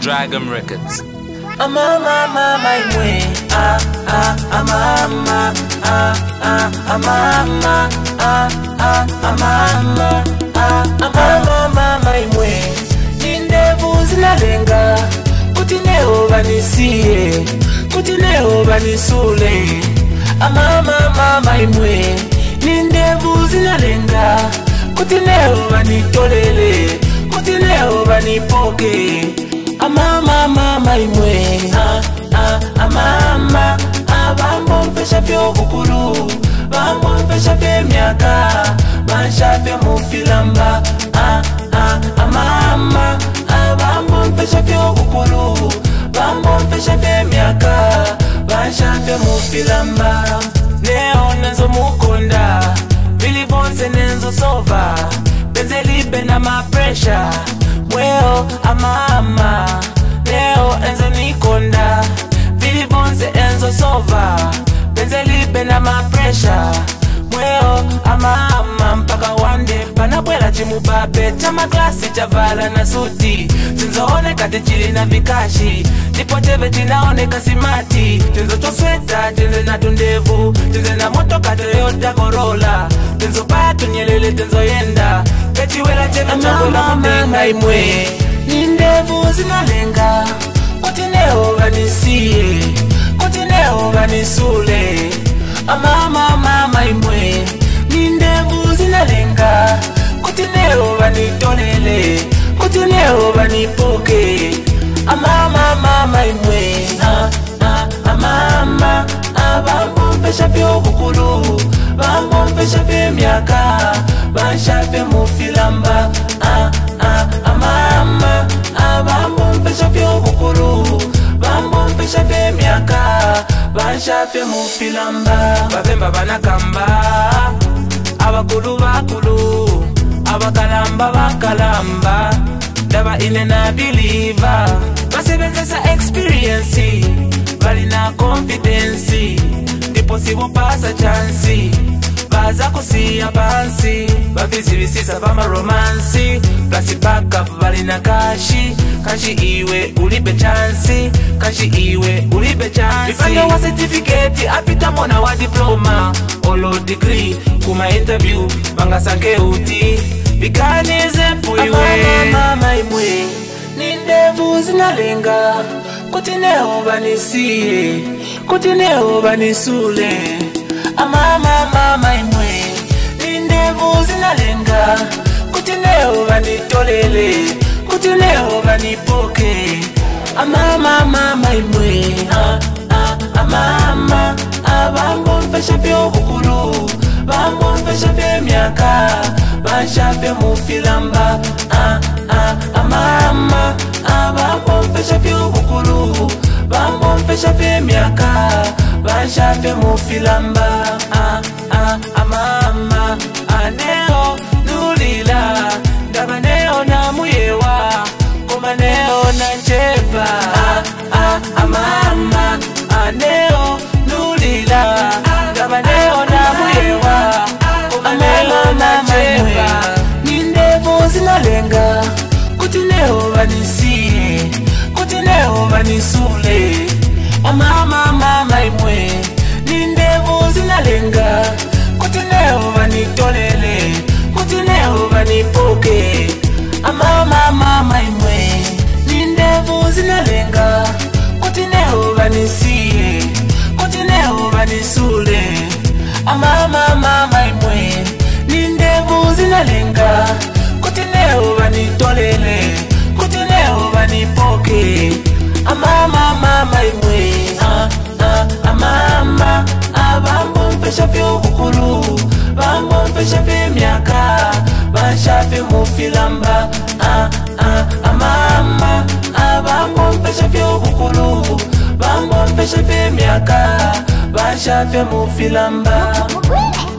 Dragon Records. Amama mama mwe ah ah amama ah ah amama ah ah amama ah amama mama mwe nindevu zinalenga kuti leo vanisiye kuti leo vanisule amama mama imwe nindevu zinalenga kuti leo vanitolele kuti leo vanipoke imwe amama ah, ah, abambomvesha ah, byobukulu bambomvesha byemyaka banshapya mufilamba amama abambomvesha byobukulu bambomvesha byemyaka banshapya mufilamba neo nenzomukunda vili vonse nenzosova bezelibe na mapresha mweo amama over penzelibe na mapresha mweo amaama mpaka wande panabwela chimubabe cha maklasi cha vala na suti cinzoone kati chili na vikashi ndipo cheve chinaoneka simati cinzo chosweta cinze na tundevu cinze na motoka toyota korola cinzo paya tunyelele cinzoyenda pechiwela cheve chakulamaaimwe ni ndevu zinalenga kuti neo vanisiye ndawo vanisule amama mama imwe nindevuzinalenga kuti neo vanitolele kuti neo vanipoke amama mama imwe amama avangomvesha vyovukulu vangomvesha vyemyaka vasha vyemufilamba amama avangomvesha vyovukulu vangomvesha vyemyaka anshafe mufilamba bavemba banakamba abakulu bakulu abakalamba bakalamba ndaba ine nabiliva basebenzesa experiensi balina konfidensi ndipo pasa chansi azakusiya pansi bavizivisisa pamaromansi plasi pakapu valina kashi kashi iwe ulibe chansi kashi iwe ulibe chansimipanga wa setifiketi apita mwana wa diploma olo digri kuma intevyu vangasanke uti vikanize mpuiwemama imwe ni ndevu zinalenga kuti neho vanisiye kuti neho vanisule amama mama imwe nindevu zinalenga kuti leo vanitolele kuti leo vanipoke amama mama imwe amama ah, ah, ah, vangomvesha vyobukulu vangomvesha vyemyaka vanshapye mufilamba amama vangomvesha vyobukulu vangomvesha vyemyaka vanshapye mufilamba kuti neo vanisiye kuti neo vanisule amamamama imwe nindevu zinalenga kuti neo vanitolele kuti neo vanipuke amamamama imwe nindevu zinalenga kuti neo vanisiye kuti neo vanisule amamamama imwe nindevu zinalenga kuti neo vanisule Kutileo vanitolele Kutileo vanipoke Amama mama imwe ah, ah, Amama Vambomfesha ah, vyobukulu Vambomfesha vyemyaka Vanshafe mufilamba Amama Vambomfesha vyobukulu Vambomfesha vyemyaka Vanshafe mufilamba